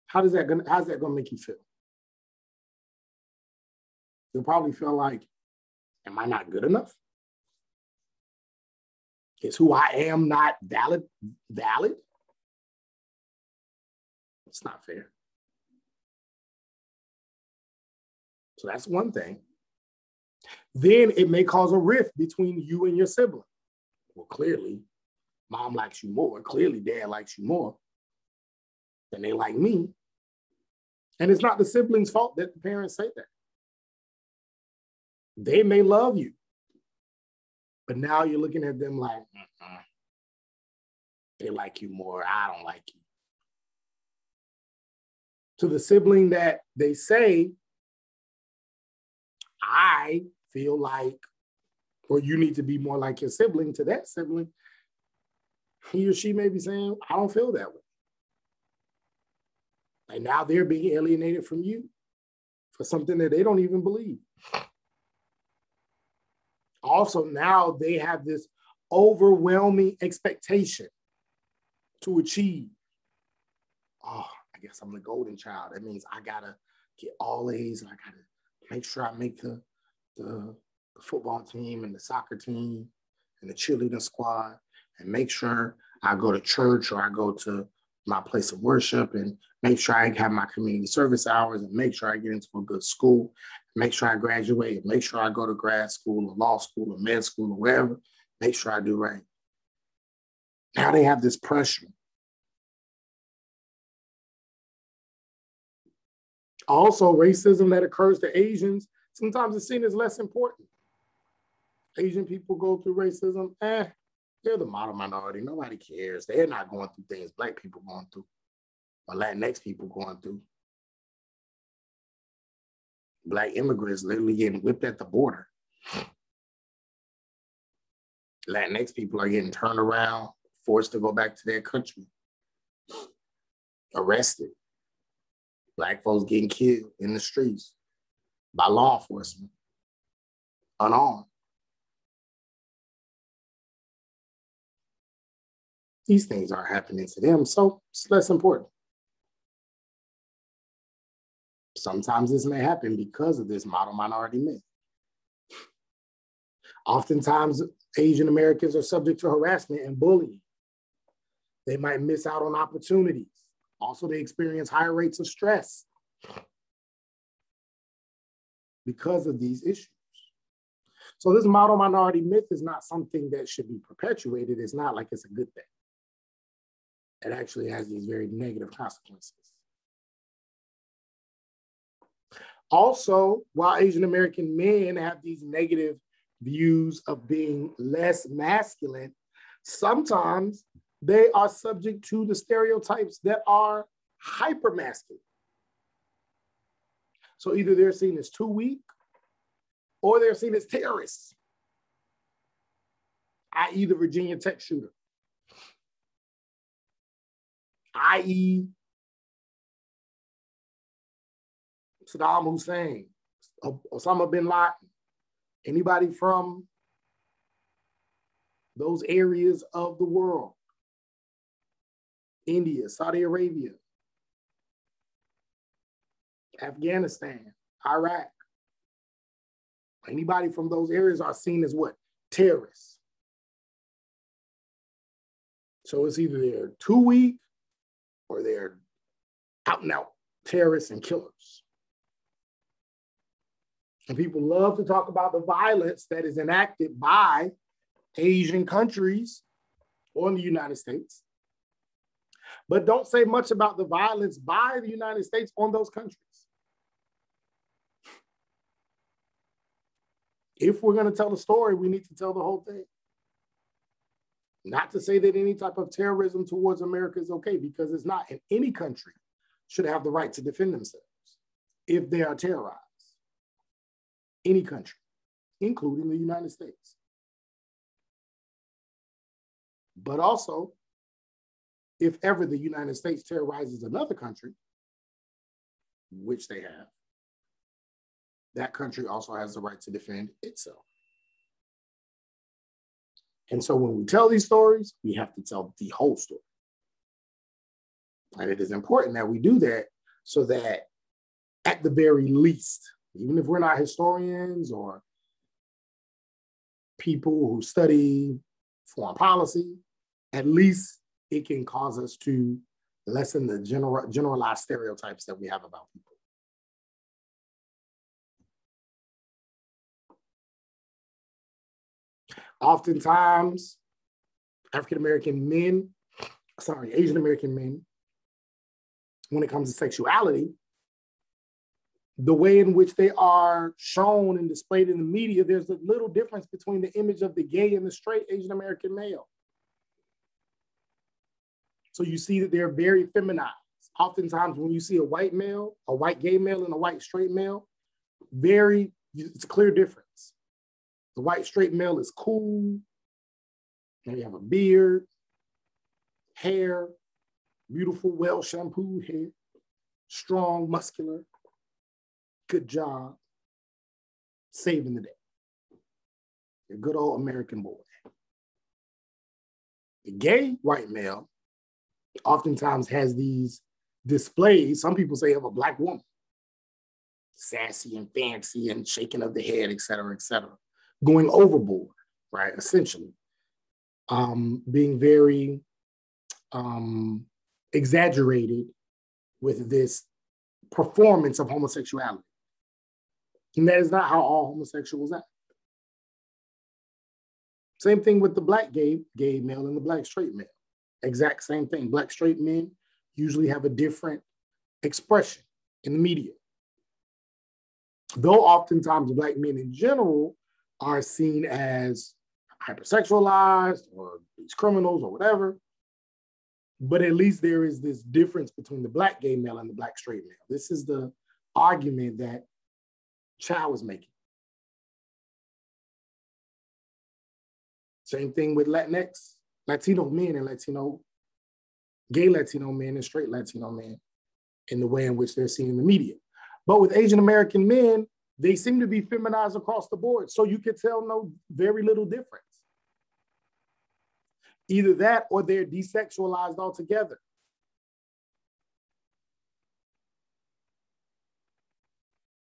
How does that gonna, how's that gonna make you feel? You'll probably feel like Am I not good enough? Is who I am not valid? Valid? It's not fair. So that's one thing. Then it may cause a rift between you and your sibling. Well, clearly, mom likes you more. Clearly, dad likes you more than they like me. And it's not the sibling's fault that the parents say that. They may love you, but now you're looking at them like, they like you more. I don't like you. To the sibling that they say, I feel like, or you need to be more like your sibling to that sibling, he or she may be saying, I don't feel that way. And now they're being alienated from you for something that they don't even believe. Also, now they have this overwhelming expectation to achieve. Oh, I guess I'm the golden child. That means I gotta get all A's and I gotta make sure I make the, the, the football team and the soccer team and the cheerleading squad and make sure I go to church or I go to my place of worship and make sure I have my community service hours and make sure I get into a good school, make sure I graduate, make sure I go to grad school or law school or med school or wherever, make sure I do right. Now they have this pressure. Also, racism that occurs to Asians sometimes is seen as less important. Asian people go through racism, eh, they're the model minority. Nobody cares. They're not going through things black people going through or Latinx people going through. Black immigrants literally getting whipped at the border. Latinx people are getting turned around, forced to go back to their country, arrested. Black folks getting killed in the streets by law enforcement, unarmed. These things aren't happening to them, so it's less important. Sometimes this may happen because of this model minority myth. Oftentimes, Asian Americans are subject to harassment and bullying. They might miss out on opportunities. Also, they experience higher rates of stress because of these issues. So, this model minority myth is not something that should be perpetuated. It's not like it's a good thing it actually has these very negative consequences. Also, while Asian American men have these negative views of being less masculine, sometimes they are subject to the stereotypes that are hyper masculine. So either they're seen as too weak or they're seen as terrorists, i.e., the Virginia Tech shooter i.e., Saddam Hussein, Osama bin Laden, anybody from those areas of the world, India, Saudi Arabia, Afghanistan, Iraq, anybody from those areas are seen as what? Terrorists. So it's either they're too weak or they're out and out terrorists and killers. And people love to talk about the violence that is enacted by Asian countries or in the United States, but don't say much about the violence by the United States on those countries. If we're going to tell the story, we need to tell the whole thing. Not to say that any type of terrorism towards America is okay, because it's not. And any country should have the right to defend themselves if they are terrorized. Any country, including the United States. But also, if ever the United States terrorizes another country, which they have, that country also has the right to defend itself. And so when we tell these stories, we have to tell the whole story. And it is important that we do that so that at the very least, even if we're not historians or people who study foreign policy, at least it can cause us to lessen the general, generalized stereotypes that we have about people. Oftentimes, African American men, sorry, Asian American men, when it comes to sexuality, the way in which they are shown and displayed in the media, there's a little difference between the image of the gay and the straight Asian American male. So you see that they're very feminized. Oftentimes, when you see a white male, a white gay male, and a white straight male, very, it's a clear difference. The white straight male is cool, Now you have a beard, hair, beautiful, well shampooed hair, strong, muscular, good job, saving the day. A good old American boy. The gay white male oftentimes has these displays. Some people say of a black woman, sassy and fancy and shaking of the head, et cetera, et cetera going overboard, right? Essentially, um, being very um, exaggerated with this performance of homosexuality. And that is not how all homosexuals act. Same thing with the black gay, gay male and the black straight male. Exact same thing. Black straight men usually have a different expression in the media. Though oftentimes black men in general are seen as hypersexualized or these criminals or whatever. But at least there is this difference between the black gay male and the black straight male. This is the argument that Chou was making. Same thing with Latinx, Latino men and Latino, gay Latino men and straight Latino men in the way in which they're seen in the media. But with Asian American men, they seem to be feminized across the board. So you could tell no very little difference. Either that or they're desexualized altogether.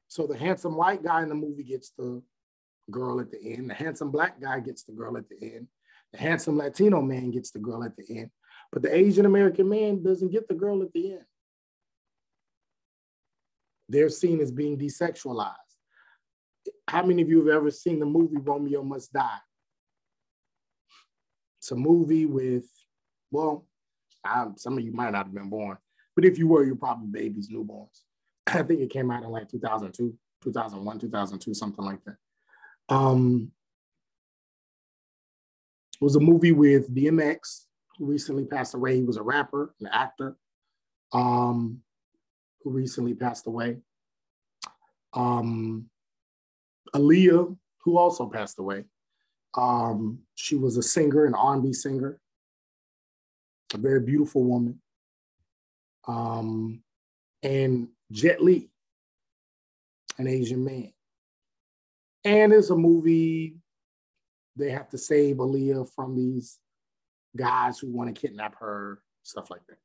So the handsome white guy in the movie gets the girl at the end. The handsome black guy gets the girl at the end. The handsome Latino man gets the girl at the end. But the Asian American man doesn't get the girl at the end. They're seen as being desexualized how many of you have ever seen the movie Romeo Must Die? It's a movie with, well, I, some of you might not have been born, but if you were, you're probably babies, newborns. I think it came out in like 2002, 2001, 2002, something like that. Um, it was a movie with DMX, who recently passed away. He was a rapper, an actor, um, who recently passed away. Um, Aaliyah, who also passed away. Um, she was a singer, an R&B singer, a very beautiful woman. Um, and Jet Li, an Asian man. And it's a movie, they have to save Aaliyah from these guys who want to kidnap her, stuff like that.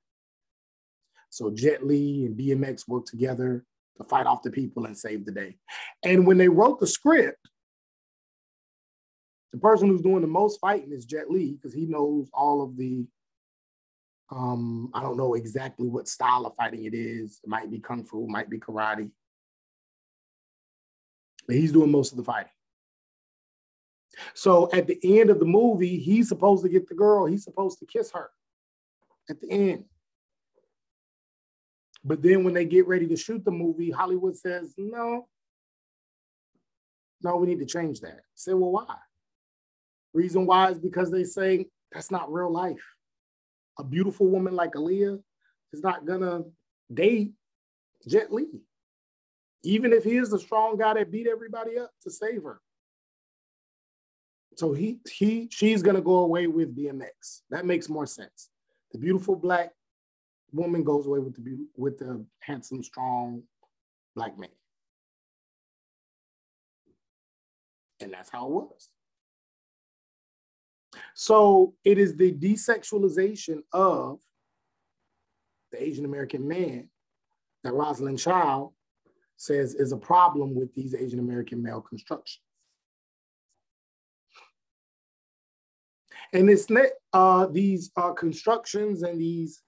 So Jet Li and DMX work together to fight off the people and save the day. And when they wrote the script, the person who's doing the most fighting is Jet Li because he knows all of the. Um, I don't know exactly what style of fighting it is. It might be kung fu, might be karate, but he's doing most of the fighting. So at the end of the movie, he's supposed to get the girl. He's supposed to kiss her at the end. But then when they get ready to shoot the movie, Hollywood says, no, no, we need to change that. I say, well, why? Reason why is because they say that's not real life. A beautiful woman like Aaliyah is not gonna date Jet Li, even if he is the strong guy that beat everybody up to save her. So he he she's gonna go away with DMX. That makes more sense. The beautiful black woman goes away with the with the handsome, strong black man. And that's how it was. So it is the desexualization of the Asian American man that Rosalind Chou says is a problem with these Asian American male constructions. And it's uh, these uh, constructions and these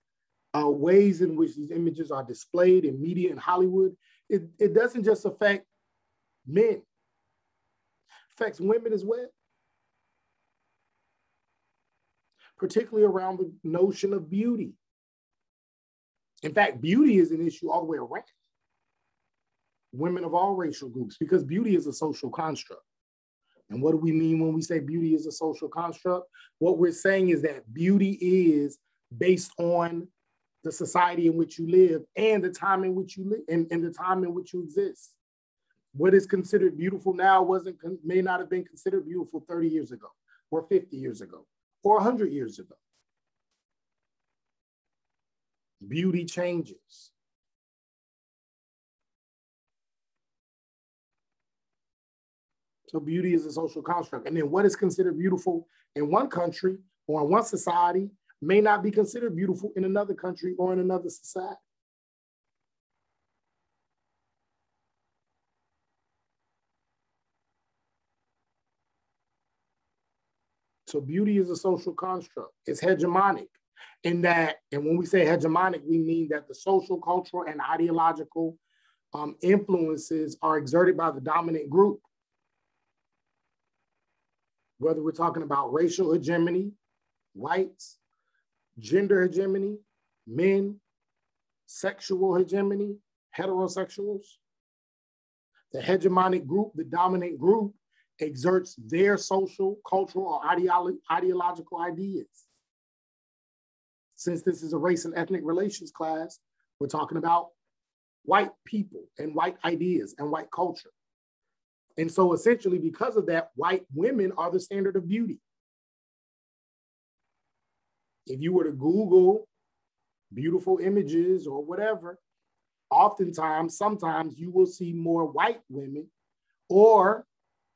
uh, ways in which these images are displayed in media and Hollywood, it, it doesn't just affect men, it affects women as well. Particularly around the notion of beauty. In fact, beauty is an issue all the way around women of all racial groups because beauty is a social construct. And what do we mean when we say beauty is a social construct? What we're saying is that beauty is based on the society in which you live and the time in which you live and, and the time in which you exist. What is considered beautiful now wasn't may not have been considered beautiful 30 years ago or 50 years ago or 100 years ago. Beauty changes. So beauty is a social construct. And then what is considered beautiful in one country or in one society may not be considered beautiful in another country or in another society. So beauty is a social construct. It's hegemonic in that, and when we say hegemonic, we mean that the social, cultural, and ideological um, influences are exerted by the dominant group whether we're talking about racial hegemony, whites, gender hegemony, men, sexual hegemony, heterosexuals. The hegemonic group, the dominant group, exerts their social, cultural, or ideolo ideological ideas. Since this is a race and ethnic relations class, we're talking about white people and white ideas and white culture. And so essentially, because of that, white women are the standard of beauty. If you were to Google beautiful images or whatever, oftentimes, sometimes you will see more white women, or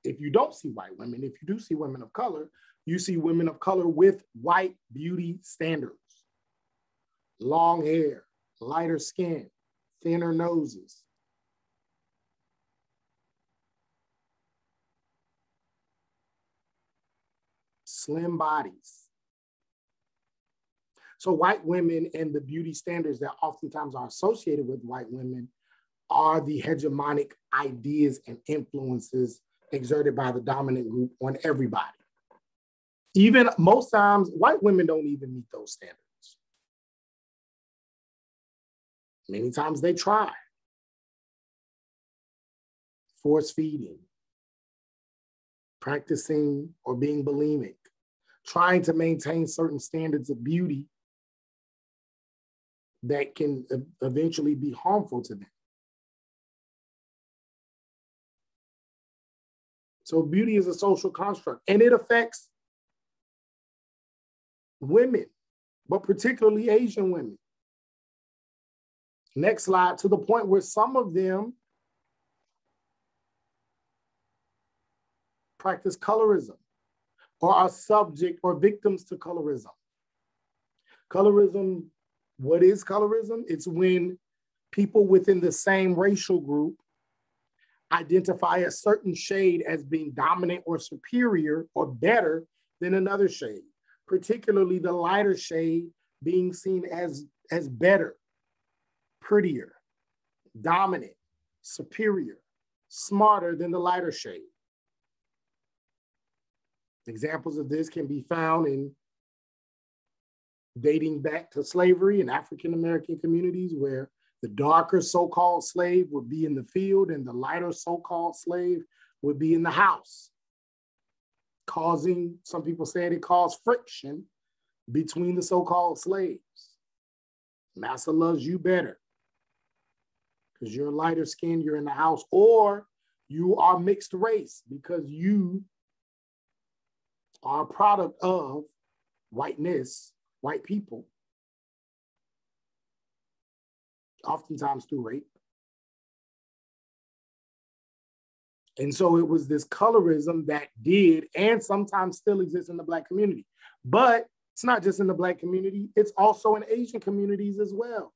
if you don't see white women, if you do see women of color, you see women of color with white beauty standards. Long hair, lighter skin, thinner noses, slim bodies. So white women and the beauty standards that oftentimes are associated with white women are the hegemonic ideas and influences exerted by the dominant group on everybody. Even most times, white women don't even meet those standards. Many times they try. Force feeding, practicing or being bulimic, trying to maintain certain standards of beauty that can eventually be harmful to them. So beauty is a social construct and it affects women, but particularly Asian women. Next slide, to the point where some of them practice colorism or are subject or victims to colorism. Colorism, what is colorism? It's when people within the same racial group identify a certain shade as being dominant or superior or better than another shade, particularly the lighter shade being seen as, as better, prettier, dominant, superior, smarter than the lighter shade. Examples of this can be found in dating back to slavery in African American communities where the darker so-called slave would be in the field and the lighter so-called slave would be in the house, causing, some people said it caused friction between the so-called slaves. Massa loves you better because you're lighter skinned, you're in the house, or you are mixed race because you are a product of whiteness, white people, oftentimes through rape. And so it was this colorism that did and sometimes still exists in the Black community. But it's not just in the Black community, it's also in Asian communities as well.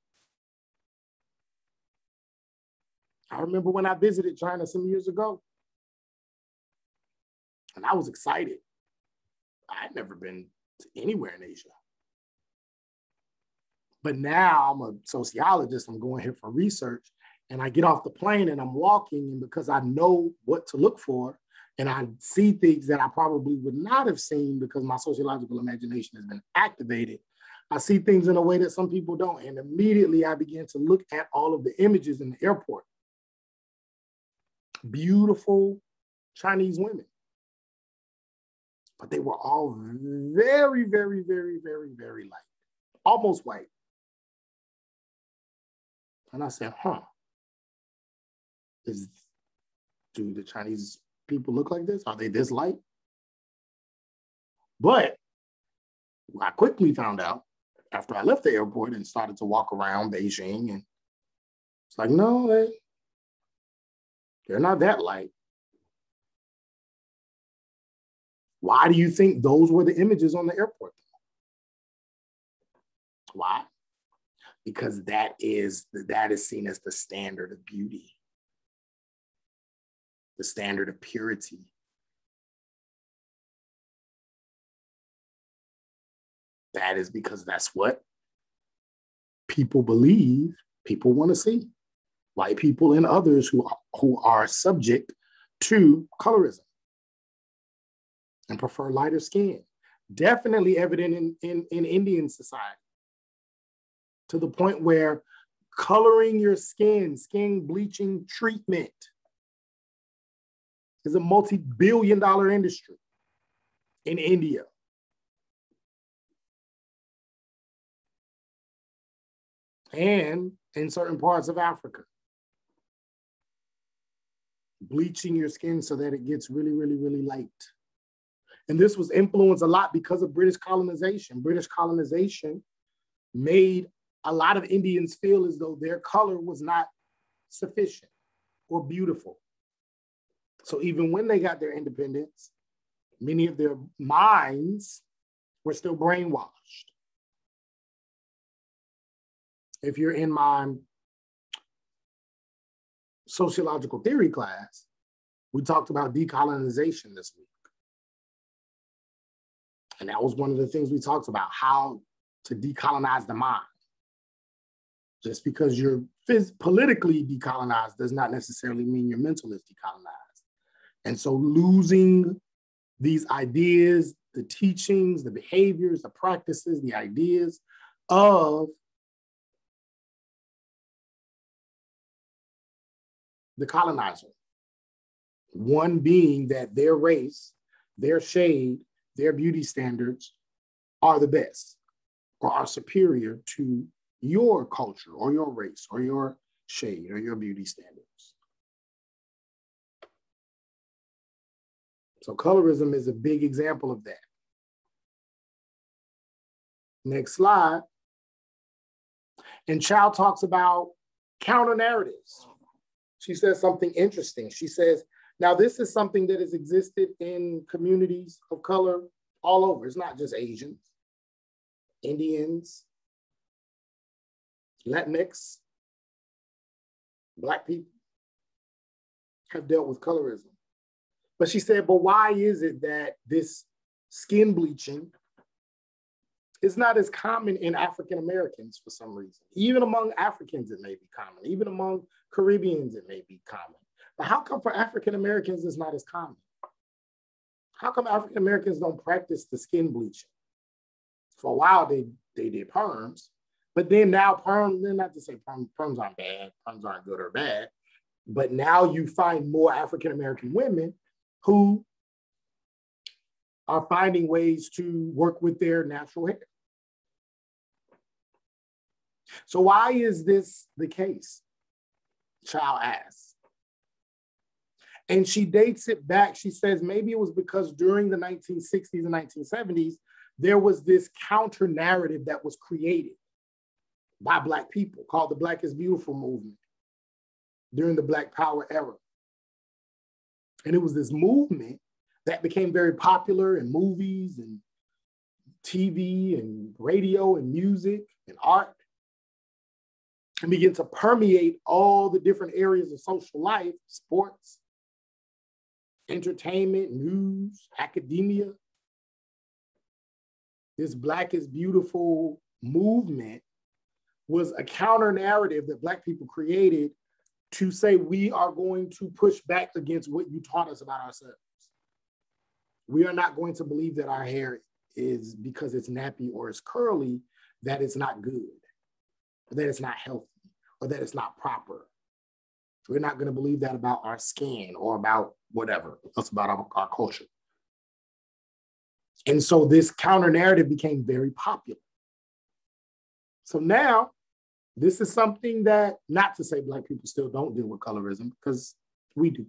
I remember when I visited China some years ago, and I was excited I'd never been to anywhere in Asia. But now I'm a sociologist, I'm going here for research, and I get off the plane and I'm walking, and because I know what to look for, and I see things that I probably would not have seen because my sociological imagination has been activated. I see things in a way that some people don't. And immediately I began to look at all of the images in the airport. Beautiful Chinese women. But they were all very, very, very, very, very light, almost white. And I said, huh, is do the Chinese people look like this? Are they this light? But I quickly found out after I left the airport and started to walk around Beijing, and it's like, no, they, they're not that light. Why do you think those were the images on the airport? Why? Because that is that is seen as the standard of beauty the standard of purity. That is because that's what people believe people want to see. White people and others who, who are subject to colorism and prefer lighter skin. Definitely evident in, in, in Indian society to the point where coloring your skin, skin bleaching treatment is a multi-billion dollar industry in India. And in certain parts of Africa. Bleaching your skin so that it gets really, really, really light. And this was influenced a lot because of British colonization. British colonization made a lot of Indians feel as though their color was not sufficient or beautiful. So even when they got their independence, many of their minds were still brainwashed. If you're in my sociological theory class, we talked about decolonization this week. And that was one of the things we talked about how to decolonize the mind. Just because you're phys- politically decolonized does not necessarily mean your mental is decolonized. And so losing these ideas, the teachings, the behaviors, the practices, the ideas of the colonizer. One being that their race, their shade, their beauty standards are the best or are superior to your culture or your race or your shade or your beauty standards. So colorism is a big example of that. Next slide. And Chou talks about counter narratives. She says something interesting. She says, now this is something that has existed in communities of color all over. It's not just Asians, Indians, Latinx, Black people have dealt with colorism. But she said, but why is it that this skin bleaching is not as common in African Americans for some reason? Even among Africans, it may be common. Even among Caribbeans, it may be common. But how come for African Americans, it's not as common? How come African Americans don't practice the skin bleaching? For a while, they, they did perms, but then now perms, then not to say perms, perms aren't bad, perms aren't good or bad, but now you find more African American women who are finding ways to work with their natural hair. So why is this the case? Chou asks. And she dates it back. She says maybe it was because during the 1960s and 1970s, there was this counter narrative that was created by Black people called the Black is Beautiful movement during the Black Power era. And it was this movement that became very popular in movies and TV and radio and music and art and began to permeate all the different areas of social life, sports, entertainment, news, academia. this Black is Beautiful movement was a counter narrative that Black people created to say we are going to push back against what you taught us about ourselves. We are not going to believe that our hair is because it's nappy or it's curly, that it's not good, or that it's not healthy, or that it's not proper. We're not going to believe that about our skin or about whatever else about our, our culture. And so this counter narrative became very popular. So now, this is something that, not to say Black people still don't deal with colorism, because we do.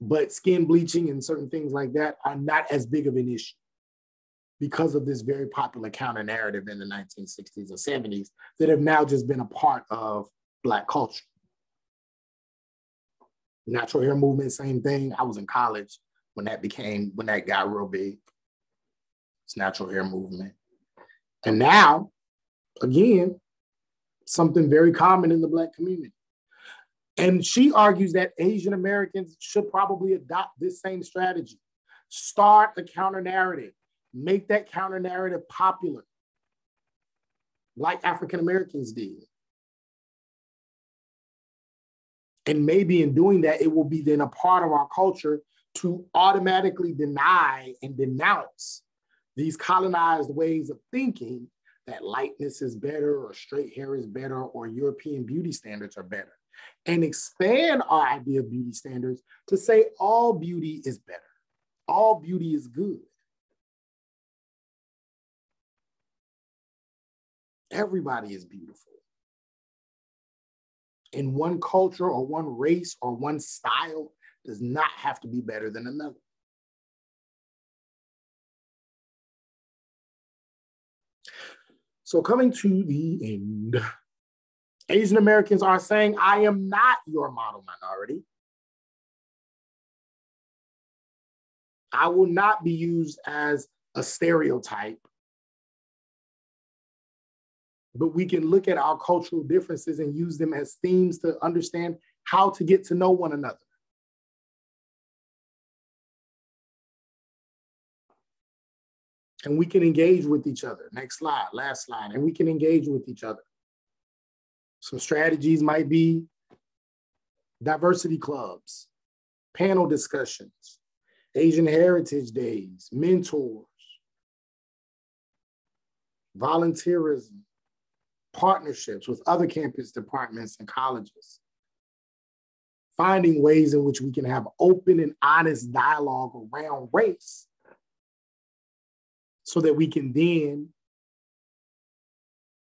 But skin bleaching and certain things like that are not as big of an issue because of this very popular counter narrative in the 1960s or 70s that have now just been a part of Black culture. Natural hair movement, same thing. I was in college when that became, when that got real big. It's natural hair movement. And now, again, something very common in the Black community. And she argues that Asian Americans should probably adopt this same strategy. Start a counter narrative, make that counter narrative popular, like African Americans did. And maybe in doing that, it will be then a part of our culture to automatically deny and denounce these colonized ways of thinking that lightness is better or straight hair is better or European beauty standards are better and expand our idea of beauty standards to say all beauty is better, all beauty is good. Everybody is beautiful. In one culture or one race or one style does not have to be better than another. So coming to the end, Asian Americans are saying, I am not your model minority. I will not be used as a stereotype. But we can look at our cultural differences and use them as themes to understand how to get to know one another. And we can engage with each other. Next slide, last slide. And we can engage with each other. Some strategies might be diversity clubs, panel discussions, Asian Heritage Days, mentors, volunteerism, partnerships with other campus departments and colleges, finding ways in which we can have open and honest dialogue around race so that we can then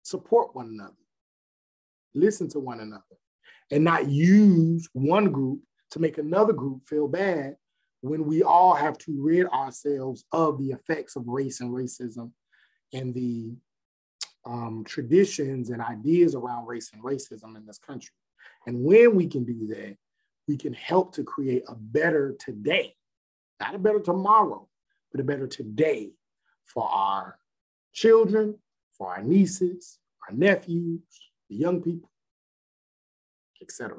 support one another listen to one another, and not use one group to make another group feel bad when we all have to rid ourselves of the effects of race and racism and the um, traditions and ideas around race and racism in this country. And when we can do that, we can help to create a better today, not a better tomorrow, but a better today for our children, for our nieces, our nephews, the young people, etc.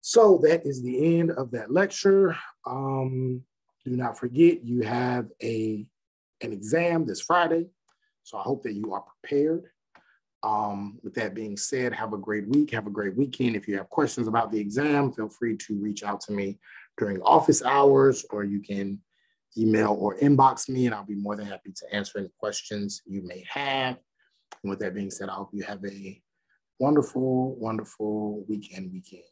So that is the end of that lecture. Um, do not forget you have a, an exam this Friday. So I hope that you are prepared. Um, with that being said, have a great week. Have a great weekend. If you have questions about the exam, feel free to reach out to me during office hours, or you can email or inbox me, and I'll be more than happy to answer any questions you may have. And with that being said, I hope you have a wonderful, wonderful weekend, weekend.